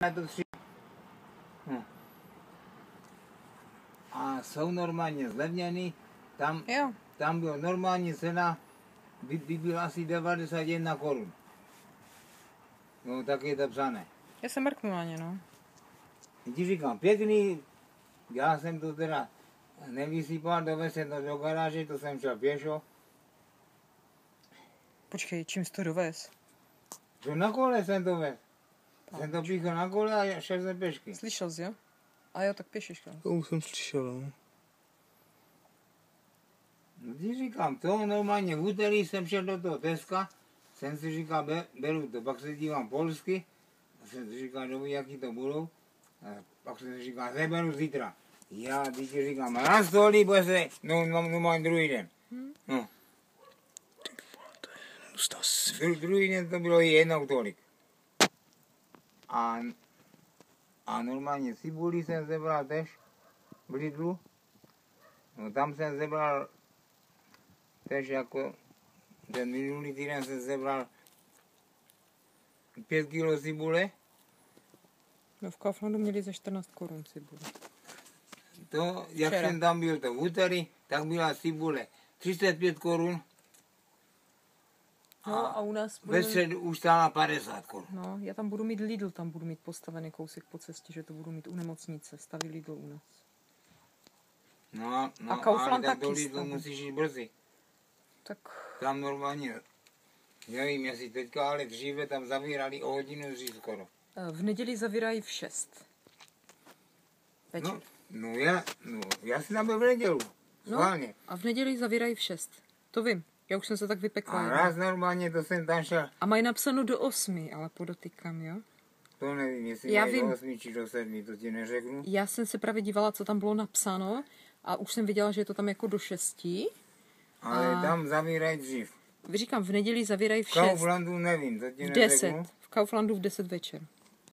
na to tři. Hm. A jsou normálně zlevněný, tam, Jo, tam byl normální cena, by, by byla asi 91 korun. No tak je to psané. já se mrknu na ně, no. Ti říkám, pěkný, já jsem to teda nevysypal, dovez jsem to do garáže, to jsem šel pěšo. Počkej, čím jsi to dovez? To na kole jsem to Jsem to píchl na kole a šel jsem pěšky. Slyšel jsi, jo? A jo, tak pěšiška. To už jsem slyšel, no. No ti říkám, to normálně v úterý jsem šel do toho Teska, jsem si říkal, be, beru to, pak se dívám polsky, a jsem si říkal, doby, jaký to budou, a pak jsem si říkal, zeberu zítra. Já teď ti říkám, raz to líbo se, no, no, no mám druhý den. No, Hustá sv... dru, druhý den to bylo jednou tolik. A, a normálně cibuli jsem zebral tež v Lidlu. No tam jsem zebral tež jako ten minulý týden jsem zebral 5 kilo cibule. No v Kauflandu měli za 14 korun cibuli. To, jak Včera. jsem tam byl to v úterý, tak byla cibule 35 korun. No a u nás Ve středu už stála 50 korun. No, já tam budu mít Lidl, tam budu mít postavený kousek po cestě, že to budu mít u nemocnice, staví Lidl u nás. No, a- no A Kaufland ale tak do staví. musíš jít brzy. Tak Tam normálně, nevím jestli teďka, ale dříve tam zavírali o hodinu dřív skoro. eh, v neděli zavírají v 6. Večer. No, no já, no, já jsem tam byl v nedělu. No. A v neděli zavírají v 6. To vím, já už jsem se tak vypekla. A raz normálně to jsem tam šel, A mají napsáno do 8, ale podotýkám, jo? to nevím, jestli Já mají vím. do 8 či do 7, to ti neřeknu. Já jsem se právě dívala, co tam bylo napsáno a už jsem viděla, že je to tam jako do 6. Ale A- tam zavírají dřív. Říkám, v neděli zavírají v V 6. Kauflandu nevím, to ti V neřeknu. 10. V Kauflandu v 10 večer.